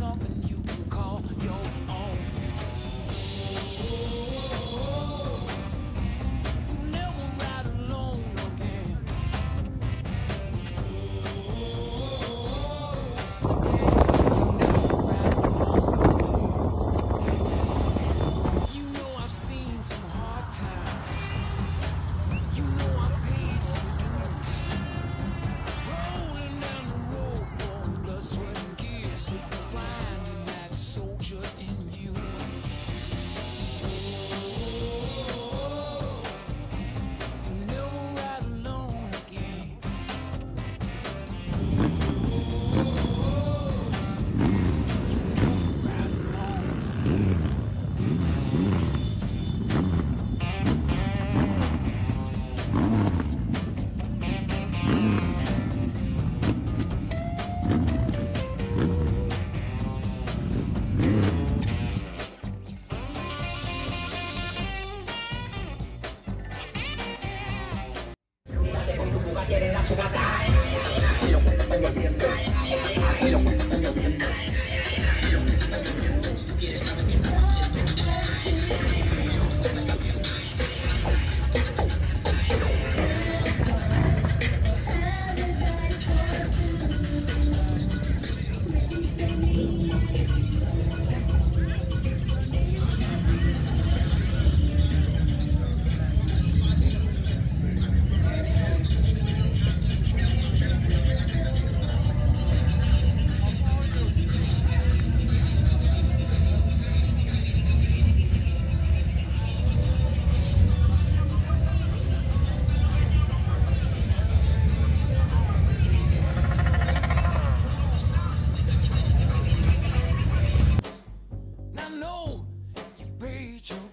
something you. Aquí lo cuentan, lo viendo. Aquí lo cuentan. know you paid your